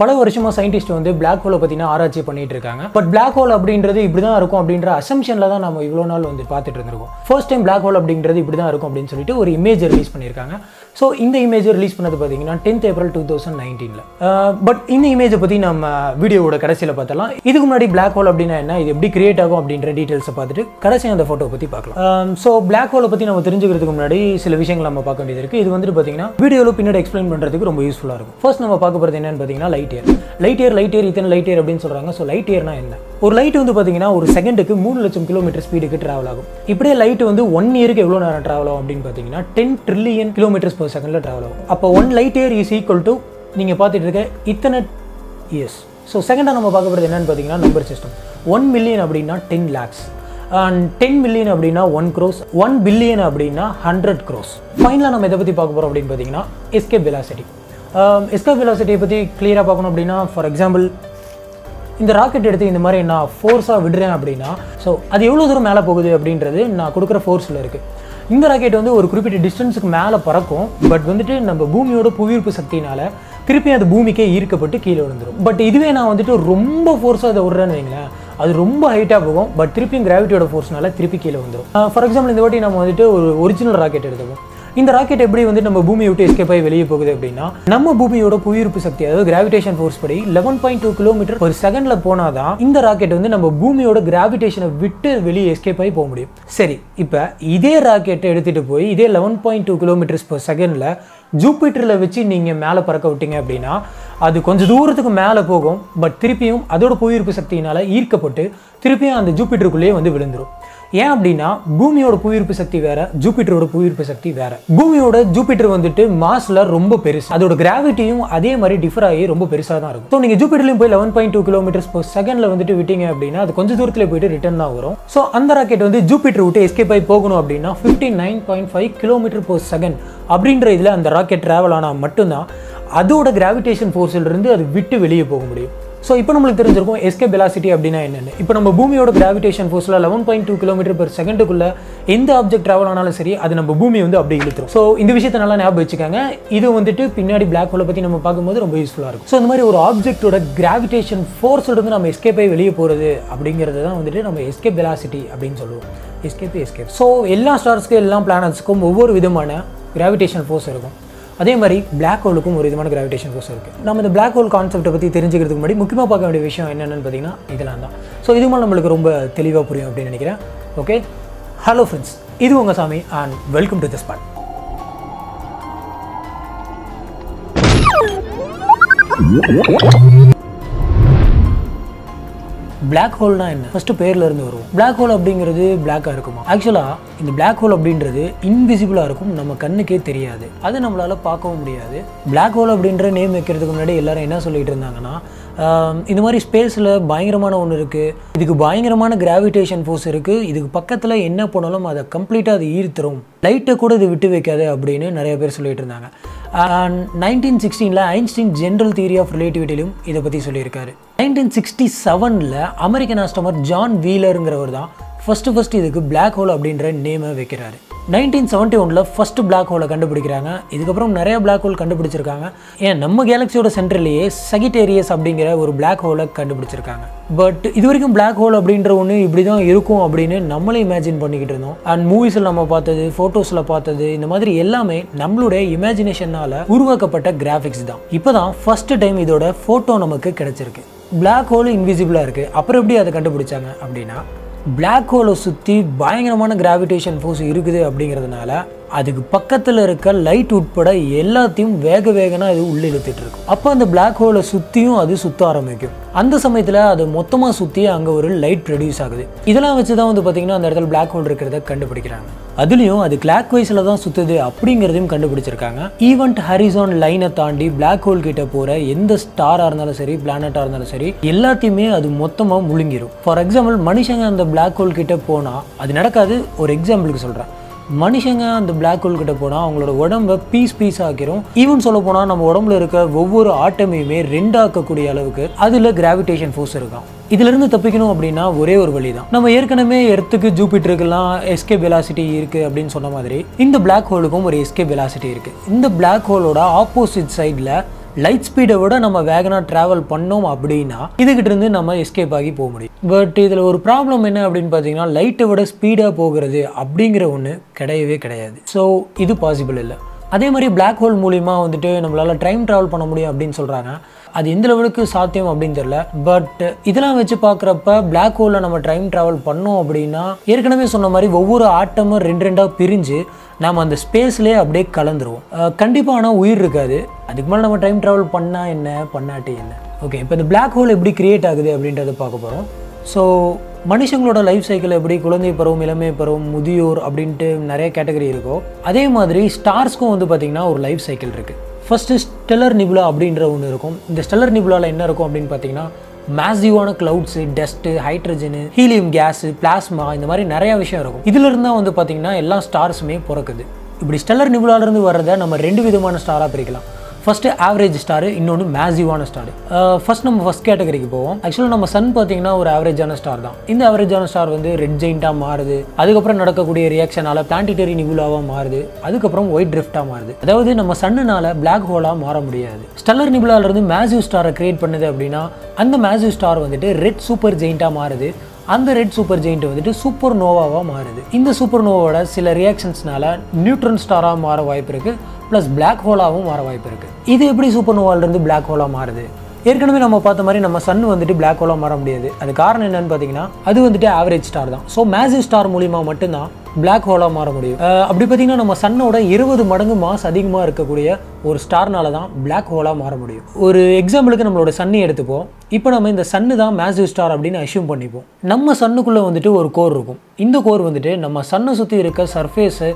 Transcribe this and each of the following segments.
பல வருஷமாக சயின்டிஸ்ட் வந்து பிளாக் ஹோலை பார்த்தீங்கன்னா ஆராய்ச்சி பண்ணிட்டு இருக்காங்க. பட் பிளாக் ஹோல் அப்படின்றது இப்படி தான் இருக்கும் அப்படின்ற அசம்ஷனில் தான் நம்ம இவ்வளோ நாள் வந்து பார்த்துட்டு இருந்திருக்கோம். ஃபர்ஸ்ட் டைம் பிளாக் ஹோல் அப்படின்றது இப்படி தான் இருக்கும் அப்படின்னு சொல்லிட்டு ஒரு இமேஜ் ரிலீஸ் பண்ணியிருக்காங்க. ஸோ இந்த இமேஜை ரிலீஸ் பண்ணது பார்த்தீங்கன்னா டென்த் ஏப்ரல் டூ தௌசண்ட் நைன்டீனில் பட் இந்த இமேஜை பற்றி நம்ம வீடியோவோட கடைசியில் பார்த்தலாம் இதுக்கு முன்னாடி பிளாக் ஹோல் அப்படின்னா என்ன? இது எப்படி கிரியேட் ஆகும் அப்படின்ற டீட்டெயில்ஸை பார்த்துட்டு கடைசி அந்த ஃபோட்டோ பற்றி பார்க்கலாம். ஸோ பிளாக் ஹோலை பற்றி நம்ம தெரிஞ்சுக்கிறதுக்கு முன்னாடி சில விஷயங்கள் நம்ம பார்க்க வேண்டியது இருக்குது இது வந்துட்டு பார்த்தீங்கன்னா வீடியோவில் பின்னாடி எக்ஸ்பிளைன் பண்ணுறதுக்கு ரொம்ப யூஸ்ஃபுல்லாக இருக்கும். ஃபர்ஸ்ட் நம்ம பார்க்க போகிறது என்னன்னு பார்த்தீங்கன்னா light year light year light year இத்தனை லைட் இயர் அப்படின்னு சொல்கிறாங்க ஸோ லைட் இயர்னா என்ன? ஒரு லைட் வந்து பார்த்தீங்கன்னா ஒரு செகண்டுக்கு மூணு லட்சம் கிலோமீட்டர் ஸ்பீடுக்கு ட்ராவல் ஆகும். இப்படியே லைட் வந்து ஒன் இயருக்கு எவ்வளோ நேரம் ட்ராவல் ஆகும் அப்படின்னு பார்த்தீங்கன்னா டென் ட்ரில்லியன் கிலோமீட்டர்ஸ் பர் செகண்டில் ட்ராவல் ஆகும். அப்போ one light year is equal to நீங்கள் பார்த்துட்டு இருக்க இத்தனை இயர்ஸ் ஸோ செகண்டாக நம்ம பார்க்க போகிறது என்னென்னு பார்த்தீங்கன்னா நம்பர் சிஸ்டம் ஒன் மில்லியன் அப்படின்னா ten lakhs and ten million அப்படின்னா ஒன் க்ரோஸ் ஒன் பில்லியன் அப்படின்னா ஹண்ட்ரட் க்ரோஸ் ஃபைனலாக நம்ம இதை பற்றி பார்க்க போகிறோம் அப்படின்னு பார்த்தீங்கன்னா எஸ்கேப் வெலாசிட்டி எஸ்கேப் வெலாசிட்டியை பற்றி கிளியராக பார்க்கணும் அப்படின்னா ஃபார் எக்ஸாம்பிள் இந்த ராக்கெட் எடுத்து இந்த மாதிரி நான் ஃபோர்ஸாக விடுறேன் அப்படின்னா ஸோ அது எவ்வளோ தூரம் மேலே போகுது அப்படின்றது நான் கொடுக்குற ஃபோர்ஸில் இருக்குது இந்த ராக்கெட் வந்து ஒரு குறிப்பிட்ட டிஸ்டன்ஸுக்கு மேலே பறக்கும். பட் வந்துட்டு நம்ம பூமியோட புவியீர்ப்பு சக்தினால திருப்பி அது பூமிக்கே ஈர்க்கப்பட்டு கீழே விழுந்துடும் பட் இதுவே நான் வந்துட்டு ரொம்ப ஃபோர்ஸாக அதை விடுறேன்னு வைங்களேன். அது ரொம்ப ஹைட்டாக போகும். பட் திருப்பியும் கிராவிட்டியோட ஃபோர்ஸ்னால திருப்பி கீழே வந்துடும் ஃபார் எக்ஸாம்பிள் இந்த வாட்டி நம்ம வந்துட்டு ஒரு ஒரிஜினல் ராக்கெட் எடுத்துப்போம். இந்த ராக்கெட் எப்படி வந்து நம்ம பூமியை விட்டு எஸ்கேப் ஆகி வெளியே போகுது அப்படின்னா நம்ம பூமியோட புவியீர்ப்பு சக்தி அதாவது கிராவிடேஷன் ஃபோர்ஸ் படி லெவன் பாயிண்ட் டூ கிலோமீட்டர் ஒரு செகண்ட்ல போனாதான் இந்த ராக்கெட் வந்து நம்ம பூமியோட கிராவிடேஷனை விட்டு வெளியே எஸ்கேப் ஆகி போக முடியும். சரி இப்போ இதே ராக்கெட்டை எடுத்துட்டு போய் இதே eleven point two kilometres per செகண்ட்ல ஜூபிட்டரில் வச்சு நீங்கள் மேலே பறக்க விட்டீங்க அப்படின்னா அது கொஞ்சம் தூரத்துக்கு மேலே போகும் பட் திருப்பியும் அதோட புவியீர்ப்பு சக்தியினால ஈர்க்கப்பட்டு திருப்பியும் அந்த ஜூபிட்டருக்குள்ளேயே வந்து விழுந்துடும் ஏன் அப்படின்னா பூமியோட புவியீர்ப்பு சக்தி வேற ஜூபிட்டரோட புவியீர்ப்பு சக்தி வேற. பூமியோட ஜூபிட்டர் வந்துட்டு மாஸ்ல ரொம்ப பெருசு. அதோட கிராவிட்டியும் அதே மாதிரி டிஃபர் ஆகி ரொம்ப பெருசாக தான் இருக்கும். ஸோ நீங்கள் ஜூபிட்டர்லையும் போய் eleven point two kilometres per செகண்ட்ல வந்துட்டு விட்டீங்க அப்படின்னா அது கொஞ்சம் தூரத்தில் போயிட்டு ரிட்டர்ன் தான் வரும். ஸோ அந்த ராக்கெட் வந்து ஜூபிட்டர் விட்டு எஸ்கேப் ஆகி போகணும் அப்படின்னா fifty nine point five kilometre per second அப்படின்ற இதில் அந்த ராக்கெட் ட்ராவல் ஆனால் மட்டும்தான் அதோட கிராவிடேஷன் இருந்து அது விட்டு வெளியே போக முடியும். ஸோ இப்போ நம்மளுக்கு தெரிஞ்சிருக்கும் எஸ்கே வெலாசிட்டி அப்படின்னா என்னென்னு. இப்போ நம்ம பூமியோட gravitation ஃபோர்ஸில் eleven point two kilometre per செகண்டுக்குள்ளே எந்த ஆப்ஜெக்ட் ட்ராவல் ஆனாலும் சரி அது நம்ம பூமி வந்து அப்படியே இழுத்துரும். ஸோ இந்த விஷயத்தை நல்லா ஞாபகம் வச்சுக்காங்க. இது வந்துட்டு பின்னாடி பிளாக் ஹோலை பற்றி நம்ம பார்க்கும்போது ரொம்ப யூஸ்ஃபுல்லாக இருக்கும். ஸோ இந்த மாதிரி ஒரு ஆப்ஜெக்ட்டோட கிராவிடேஷன் ஃபோர்ஸ்லேருந்து நம்ம எஸ்கேப் ஆகி வெளியே போகிறது அப்படிங்கிறது தான் வந்துட்டு நம்ம எஸ்கேப் வெலாசிட்டி அப்படின்னு சொல்லுவோம். எஸ்கேப் எஸ்கேப் ஸோ எல்லா ஸ்டார்ஸ்க்கும் எல்லா பிளானட்ஸ்க்கும் ஒவ்வொரு விதமான கிராவிடேஷன் ஃபோர்ஸ் இருக்கும். அதே மாதிரி பிளாக் ஹோலுக்கும் ஒரு விதமான கிராவிடேஷன் ஃபோர்ஸ் இருக்குது நம்ம இந்த பிளாக் ஹோல் கான்செப்ட்டை பற்றி தெரிஞ்சுக்கிறதுக்கு முன்னாடி முக்கியமாக பார்க்க வேண்டிய விஷயம் என்னென்னு பார்த்தீங்கன்னா இதெல்லாம் தான். ஸோ இது மாதிரி நம்மளுக்கு ரொம்ப தெளிவாக புரியும் அப்படின்னு நினைக்கிறேன். ஓகே ஹலோ ஃப்ரெண்ட்ஸ் இது உங்கள் Sami and welcome to the spot black ஹோல்னா என்ன? ஃபர்ஸ்ட் பேர்ல இருந்து வரும் பிளாக் ஹோல் அப்படிங்கிறது பிளாக்கா இருக்குமா? ஆக்சுவலா இந்த பிளாக் ஹோல் அப்படின்றது இன்விசிபிளாக இருக்கும். நம்ம கண்ணுக்கே தெரியாது. அதை நம்மளால பார்க்கவும் முடியாது. பிளாக் ஹோல் அப்படின்ற நேம் வைக்கிறதுக்கு முன்னாடி எல்லாரும் என்ன சொல்லிட்டு இருந்தாங்கன்னா இந்த மாதிரி ஸ்பேஸில் பயங்கரமான ஒன்று இருக்குது இதுக்கு பயங்கரமான கிராவிடேஷன் ஃபோர்ஸ் இருக்குது இதுக்கு பக்கத்தில் என்ன போனாலும் அதை கம்ப்ளீட்டாக அது ஈர்த்துரும். லைட்டை கூட இது விட்டு வைக்காது அப்படின்னு நிறைய பேர் சொல்லிட்டு இருந்தாங்க. நைன்டீன் சிக்ஸ்டீனில் ஐன்ஸ்டீன் ஜென்ரல் தியரி ஆஃப் ரிலேட்டிவிட்டிலும் இதை பற்றி சொல்லியிருக்காரு. நைன்டீன் சிக்ஸ்டி செவனில் அமெரிக்கன் ஆஸ்டமர் ஜான் வீலருங்கிறவர் தான் ஃபஸ்ட்டு ஃபஸ்ட்டு இதுக்கு பிளாக் ஹோல் அப்படின்ற நேமை வைக்கிறாரு. நைன்டீன் செவன்ட்டி ஒனில் ஃபஸ்ட்டு பிளாக் ஹோலை கண்டுபிடிக்கிறாங்க. இதுக்கப்புறம் நிறைய பிளாக் ஹோல் கண்டுபிடிச்சிருக்காங்க. ஏன் நம்ம கேலக்சியோட சென்டர்லேயே சகிட்டேரியஸ் அப்படிங்கிற ஒரு பிளாக் ஹோலை கண்டுபிடிச்சிருக்காங்க. பட் இது வரைக்கும் பிளாக் ஹோல் அப்படின்ற ஒன்று இப்படி தான் இருக்கும் அப்படின்னு நம்மளே இமேஜின் பண்ணிக்கிட்டு இருந்தோம். அண்ட் மூவிஸில் நம்ம பார்த்தது ஃபோட்டோஸில் பார்த்தது இந்த மாதிரி எல்லாமே நம்மளுடைய இமேஜினேஷனால் உருவாக்கப்பட்ட கிராஃபிக்ஸ் தான். இப்போ தான் ஃபஸ்ட்டு டைம் இதோட ஃபோட்டோ நமக்கு கிடச்சிருக்கு. பிளாக் ஹோல் இன்விசிபிளாக இருக்குது அப்புறம் எப்படி அதை கண்டுபிடிச்சாங்க அப்படின்னா பிளாக் ஹோலை சுற்றி பயங்கரமான கிராவிடேஷன் ஃபோர்ஸ் இருக்குது அப்படிங்கிறதுனால அதுக்கு பக்கத்தில் இருக்க லைட் உட்பட எல்லாத்தையும் வேக வேகனா இது உள்ளே இழுத்துட்டு இருக்கும். அப்போ அந்த பிளாக் ஹோலை சுற்றியும் அது சுற்ற ஆரம்பிக்கும். அந்த சமயத்தில் அது மொத்தமாக சுற்றி அங்கே ஒரு லைட் ப்ரொடியூஸ் ஆகுது. இதெல்லாம் வச்சு தான் வந்து பார்த்திங்கன்னா அந்த இடத்துல பிளாக் ஹோல் இருக்கிறத கண்டுபிடிக்கிறாங்க. அதுலேயும் அது கிளாக் வைஸில் தான் சுற்றுது அப்படிங்கிறதையும் கண்டுபிடிச்சிருக்காங்க. ஈவெண்ட் ஹரிசான் லைனை தாண்டி பிளாக் ஹோல் கிட்ட போகிற எந்த ஸ்டாராக இருந்தாலும் சரி பிளானட்டாக இருந்தாலும் சரி எல்லாத்தையுமே அது மொத்தமாக முழுங்கிடும் ஃபார் எக்ஸாம்பிள் மனுஷங்க அந்த பிளாக் ஹோல் கிட்ட போனால் அது நடக்காது. ஒரு எக்ஸாம்பிளுக்கு சொல்கிறேன் மனுஷங்க அந்த பிளாக் ஹோல் கிட்ட போனால் அவங்களோட உடம்பை பீஸ் பீஸ் ஆக்கிரும். ஈவன் சொல்ல போனால் நம்ம உடம்புல இருக்க ஒவ்வொரு ஆட்டமையுமே ரெண்டாக்கக்கூடிய அளவுக்கு அதில் கிராவிடேஷன் ஃபோர்ஸ் இருக்கும். இதிலிருந்து தப்பிக்கணும் அப்படின்னா ஒரே ஒரு வழி தான் நம்ம ஏற்கனவே எர்த்துக்கு ஜூபிட்டருக்கெல்லாம் எஸ்கே வெலாசிட்டி இருக்குது அப்படின்னு சொன்ன மாதிரி இந்த பிளாக் ஹோலுக்கும் ஒரு எஸ்கே வெலாசிட்டி இருக்குது இந்த பிளாக் ஹோலோட ஆப்போசிட் சைடில் லைட் ஸ்பீடை விட நம்ம வேகனாக ட்ராவல் பண்ணோம் அப்படின்னா இதுகிட்ட இருந்து நம்ம எஸ்கேப் ஆகி போக முடியும். பட் இதில் ஒரு ப்ராப்ளம் என்ன அப்படின்னு பார்த்தீங்கன்னா லைட்டை விட ஸ்பீடாக போகிறது அப்படிங்கிற ஒன்று கிடையவே கிடையாது. ஸோ இது பாசிபிள் இல்லை. அதே மாதிரி பிளாக் ஹோல் மூலிமா வந்துட்டு நம்மளால் டைம் ட்ராவல் பண்ண முடியும் அப்படின்னு சொல்கிறாங்க அது எந்த லெவலுக்கு சாத்தியம் அப்படின்னு தெரியல. பட் இதெல்லாம் வச்சு பார்க்குறப்ப பிளாக் ஹோலில் நம்ம டைம் ட்ராவல் பண்ணோம் அப்படின்னா ஏற்கனவே சொன்ன மாதிரி ஒவ்வொரு ஆட்டமும் ரெண்டு ரெண்டாக பிரிஞ்சு நாம் அந்த ஸ்பேஸ்லேயே அப்படியே கலந்துருவோம். கண்டிப்பாக ஆனால் உயிர் இருக்காது. அதுக்கு மேலே நம்ம டைம் ட்ராவல் பண்ணால் என்ன? பண்ணாட்டி என்ன? ஓகே இப்போ இந்த பிளாக் ஹோல் எப்படி கிரியேட் ஆகுது அப்படின்றத பார்க்க போகிறோம் ஸோ மனுஷங்களோட லைஃப் சைக்கிள் எப்படி குழந்தை பருவம் இளமை பருவம் முதியோர் அப்படின்ட்டு நிறைய கேட்டகரி இருக்கோ அதே மாதிரி ஸ்டார்ஸ்க்கும் வந்து பார்த்திங்கன்னா ஒரு லைஃப் சைக்கிள் இருக்குது ஃபஸ்ட்டு ஸ்டெல்லர் நிபுலா அப்படின்ற ஒன்று இருக்கும். இந்த ஸ்டெல்லர் நிபுலாவில் என்ன இருக்கும் அப்படின்னு பார்த்தீங்கன்னா மேசிவான clouds dust hydrogen helium gas plasma இந்த மாதிரி நிறையா விஷயம் இருக்கும். இதுல தான் வந்து பார்த்திங்கன்னா எல்லா ஸ்டார்ஸுமே பிறக்குது. இப்படி ஸ்டெல்லர் நிபுலாலேருந்து வர்றதை நம்ம ரெண்டு விதமான ஸ்டாராக பிரிக்கலாம். ஃபஸ்ட்டு ஆவரேஜ் ஸ்டார் இன்னொன்று மேசிவான ஸ்டார் ஃபஸ்ட் நம்ம ஃபஸ்ட் கேட்டகரிக்கு போவோம். ஆக்சுவலாக நம்ம சன் பார்த்தீங்கன்னா ஒரு ஆவரேஜான ஸ்டார் தான். இந்த ஆவரேஜான ஸ்டார் வந்து ரெட் ஜெயிண்டாக மாறுது. அதுக்கப்புறம் நடக்கக்கூடிய ரியாக்ஷனால பிளான்டிட்டரி நிபுலாவாக மாறுது. அதுக்கப்புறம் ஒயிட் ட்ரிஃப்டாக மாறுது. அதாவது நம்ம சன்னுனால பிளாக் ஹோலாக மாற முடியாது. ஸ்டெல்லர் நிபுலாவிலிருந்து மேசிவ் ஸ்டாரை கிரியேட் பண்ணுது அப்படின்னா அந்த மேசிவ் ஸ்டார் வந்துட்டு ரெட் சூப்பர் ஜெயிண்டாக மாறுது. அந்த ரெட் சூப்பர் ஜெயிண்ட் வந்துட்டு சூப்பர் நோவாவாக மாறுது. இந்த சூப்பர் நோவோட சில ரியாக்ஷன்ஸ்னால நியூட்ரன் ஸ்டாராக மாற வாய்ப்பு இருக்குது ப்ளஸ் பிளாக் ஹோலாகவும் மாற வாய்ப்பு இருக்குது இது எப்படி சூப்பர் நோவாலேருந்து பிளாக் ஹோலாக மாறுது? ஏற்கனவே நம்ம பார்த்த மாதிரி நம்ம சன் வந்துட்டு பிளாக் ஹோலாக மாற முடியாது. அது காரணம் என்னன்னு பார்த்தீங்கன்னா அது வந்துட்டு ஆவரேஜ் ஸ்டார் தான். ஸோ மேசிவ் ஸ்டார் மூலிமா மட்டும்தான் பிளாக் ஹோலாக மாற முடியும். அப்படி பார்த்தீங்கன்னா நம்ம சன்னோட இருபது மடங்கு மாஸ் அதிகமாக இருக்கக்கூடிய ஒரு ஸ்டார்னால தான் பிளாக் ஹோலாக மாற முடியும். ஒரு எக்ஸாம்பிளுக்கு நம்மளோட சன்னி எடுத்துப்போம். இப்போ நம்ம இந்த சன்னு தான் மேசிவ் ஸ்டார் அப்படின்னு அஷ்யூம் பண்ணிப்போம். நம்ம சன்னுக்குள்ளே வந்துட்டு ஒரு கோர் இருக்கும். இந்த கோர் வந்துட்டு நம்ம சன்னை சுற்றி இருக்க சர்ஃபேஸு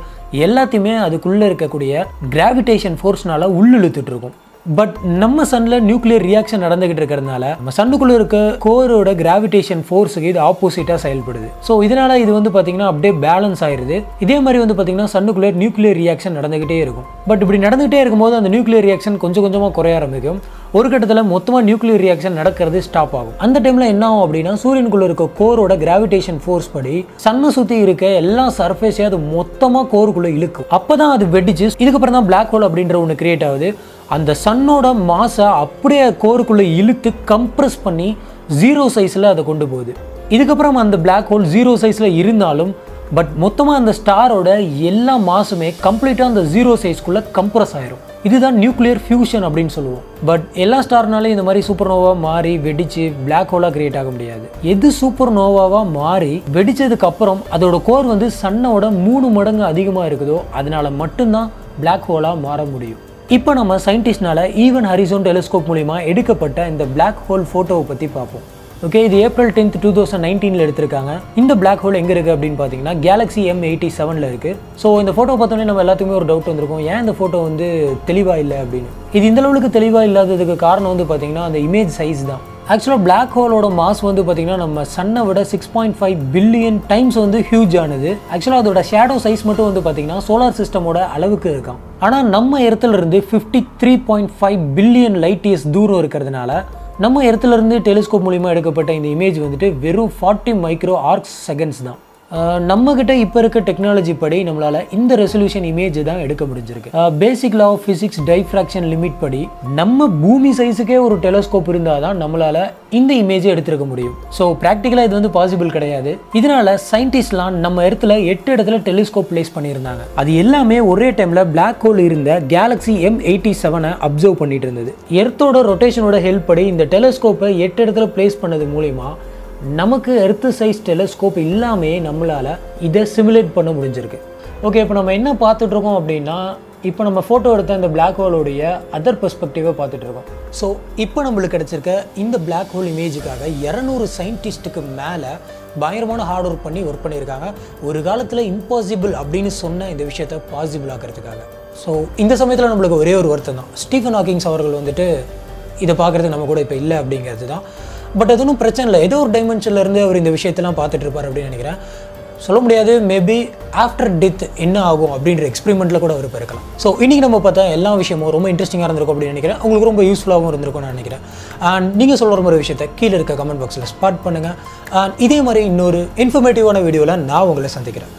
எல்லாத்தையுமே அதுக்குள்ளே இருக்கக்கூடிய கிராவிடேஷன் ஃபோர்ஸ்னால உள்ளிழுத்துட்டு இருக்கும். பட் நம்ம சன்ல நியூக்ளியர் ரியாக்ஷன் நடந்துகிட்டு இருக்கிறதுனால நம்ம சன்னுக்குள்ள இருக்க கோரோட கிராவிடேஷன் ஃபோர்ஸுக்கு இது ஆப்போசிட்டா செயல்படுது. ஸோ இதனால இது வந்து பாத்தீங்கன்னா அப்படியே பேலன்ஸ் ஆயிருது. இதே மாதிரி வந்து பாத்தீங்கன்னா சன்னுக்குள்ள நியூக்ளியர் ரியாக்ஷன் நடந்துகிட்டே இருக்கும். பட் இப்படி நடந்துகிட்டே இருக்கும்போது அந்த நியூக்ளியர் ரியாக்ஷன் கொஞ்சம் கொஞ்சமா குறைய ஆரம்பிக்கும். ஒரு கட்டத்தில் மொத்தமாக நியூக்ளியர் ரியாக்ஷன் நடக்கிறது ஸ்டாப் ஆகும். அந்த டைமில் என்ன ஆகும் அப்படின்னா சூரியனுக்குள்ள இருக்க கோரோட கிராவிடேஷன் ஃபோர்ஸ் படி சன்னை சுற்றி இருக்க எல்லா சர்ஃபேஸையும் அது மொத்தமாக கோருக்குள்ளே இழுக்கும். அப்போ தான் அது வெடிச்சு இதுக்கப்புறம் தான் பிளாக் ஹோல் அப்படின்ற ஒன்று கிரியேட் ஆகுது. அந்த சன்னோட மாசை அப்படியே கோருக்குள்ளே இழுத்து கம்ப்ரஸ் பண்ணி ஜீரோ சைஸில் அதை கொண்டு போகுது. இதுக்கப்புறம் அந்த பிளாக் ஹோல் ஜீரோ சைஸில் இருந்தாலும் பட் மொத்தமாக அந்த ஸ்டாரோட எல்லா மாசுமே கம்ப்ளீட்டாக அந்த ஜீரோ சைஸ்க்குள்ளே கம்ப்ரஸ் ஆயிரும். இதுதான் நியூக்ளியர் ஃபியூஷன் அப்படின்னு சொல்லுவோம். பட் எல்லா ஸ்டார்னாலையும் இந்த மாதிரி சூப்பர் நோவாக மாறி வெடிச்சு பிளாக் ஹோலாக கிரியேட் ஆக முடியாது. எது சூப்பர் நோவாவாக மாறி வெடிச்சதுக்கு அப்புறம் அதோட கோர் வந்து சன்னோட மூணு மடங்கு அதிகமாக இருக்குதோ அதனால மட்டும்தான் பிளாக் ஹோலாக மாற முடியும். இப்போ நம்ம சயின்டிஸ்ட்னால ஈவன் ஹரிசோன் டெலிஸ்கோப் மூலிமா எடுக்கப்பட்ட இந்த பிளாக் ஹோல் ஃபோட்டோவை பற்றி பார்ப்போம். ஓகே இது ஏப்ரல் டென்த் டூ தௌசண்ட் நைன்டீனில் எடுத்திருக்காங்க. இந்த பிளாக் ஹோல் எங்கே இருக்குது அப்படின்னு பார்த்தீங்கன்னா கேலக்ஸி எம் எயிட்டி செவனில் இருக்குது ஸோ இந்த ஃபோட்டோ பார்த்தோன்னே நம்ம எல்லாத்துக்குமே ஒரு டவுட் வந்திருக்கும். ஏன் இந்த ஃபோட்டோ வந்து தெளிவாக இல்லை அப்படின்னு? இது இந்த அளவுக்கு தெளிவாக இல்லாததுக்கு காரணம் வந்து பார்த்தீங்கன்னா அந்த இமேஜ் சைஸ் தான். ஆக்சுவலாக பிளாக் ஹோலோட மாஸ் வந்து பார்த்தீங்கன்னா நம்ம சன்னை விட six point five billion times வந்து ஹியூஜ் ஆனது. ஆக்சுவலாக அதோட ஷேடோ சைஸ் மட்டும் வந்து பார்த்தீங்கன்னா சோலார் சிஸ்டமோட அளவுக்கு இருக்கான் ஆனால் நம்ம இடத்துலேருந்து fifty three point five billion light years தூரம் இருக்கிறதுனால நம்ம இடத்துலருந்து டெலிஸ்கோப் மூலிமா எடுக்கப்பட்ட இந்த இமேஜ் வந்துட்டு வெறும் ஃபார்ட்டி மைக்ரோ ஆர்க்ஸ் செகண்ட்ஸ் தான். நம்மக்கிட்ட இப்போ இருக்க டெக்னாலஜி படி நம்மளால் இந்த ரெசல்யூஷன் இமேஜ் தான் எடுக்க முடிஞ்சிருக்கு. Basic law of physics diffraction limit படி நம்ம பூமி சைஸுக்கே ஒரு டெலஸ்கோப் இருந்தால் தான் நம்மளால் இந்த இமேஜை எடுத்திருக்க முடியும். ஸோ ப்ராக்டிக்கலாக இது வந்து பாசிபிள் கிடையாது. இதனால் சயின்டிஸ்ட்லாம் நம்ம இடத்துல எட்டு இடத்துல டெலிஸ்கோப் பிளேஸ் பண்ணியிருந்தாங்க. அது எல்லாமே ஒரே டைமில் பிளாக் ஹோல் இருந்த கேலக்ஸி எம் எயிட்டி செவனை அப்சர்வ் பண்ணிட்டு இருந்தது. எர்த்தோட ரொட்டேஷனோட ஹெல்ப் படி இந்த டெலிஸ்கோப்பை எட்டு இடத்துல பிளேஸ் பண்ணது மூலிமா நமக்கு எர்த்து சைஸ் டெலஸ்கோப் இல்லாமே நம்மளால் இதை சிமுலேட் பண்ண முடிஞ்சிருக்கு. ஓகே இப்போ நம்ம என்ன பார்த்துட்ருக்கோம் அப்படின்னா இப்போ நம்ம ஃபோட்டோ எடுத்த இந்த பிளாக் ஹோலோடைய அதர் பெர்ஸ்பெக்டிவை பார்த்துட்ருக்கோம் ஸோ இப்போ நம்மளுக்கு கிடச்சிருக்க இந்த பிளாக் ஹோல் இமேஜுக்காக இரநூறு சயின்டிஸ்ட்டுக்கு மேலே பயங்கரமான ஹார்ட் ஒர்க் பண்ணி ஒர்க் பண்ணியிருக்காங்க. ஒரு காலத்தில் இம்பாசிபிள் அப்படின்னு சொன்ன இந்த விஷயத்தை பாசிபிள் ஆக்கிறதுக்காக. ஸோ இந்த சமயத்தில் நம்மளுக்கு ஒரே ஒரு வருத்தம் தான். ஸ்டீஃபன் ஹாக்கிங்ஸ் அவர்கள் வந்துட்டு இதை பார்க்குறது நம்ம கூட இப்போ இல்லை அப்படிங்கிறது தான். பட் அது ஒன்றும் பிரச்சனை இல்லை. ஏதோ ஒரு டைமென்ஷன்லேருந்து அவர் இந்த விஷயத்தெல்லாம் பார்த்துட்டு இருப்பார் அப்படின்னு நினைக்கிறேன். சொல்ல முடியாது மேபி ஆஃப்டர் டெத் என்ன ஆகும் அப்படின்ற எக்ஸ்பெரிமெண்ட்டில் கூட அவர் இருக்கலாம் ஸோ இன்றைக்கி நம்ம பார்த்தா எல்லா விஷயமும் ரொம்ப இன்ட்ரெஸ்டிங்காக இருந்திருக்கும் அப்படின்னு நினைக்கிறேன். உங்களுக்கு ரொம்ப யூஸ்ஃபுல்லாகவும் இருந்திருக்கும்னு நான் நினைக்கிறேன். அண்ட் நீங்கள் சொல்கிற ஒரு விஷயத்தை கீழே இருக்க கமெண்ட் பாக்ஸில் ஸ்பாட் பண்ணுங்கள் அண்ட் இதே மாதிரி இன்னொரு இன்ஃபர்மேட்டிவான வீடியோவில் நான் உங்களை சந்திக்கிறேன்.